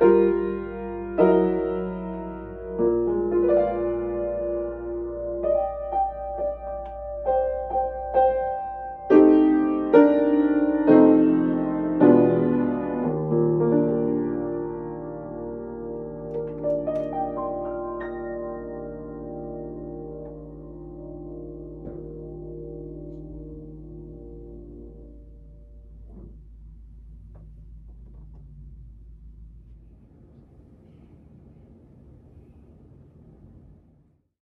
Música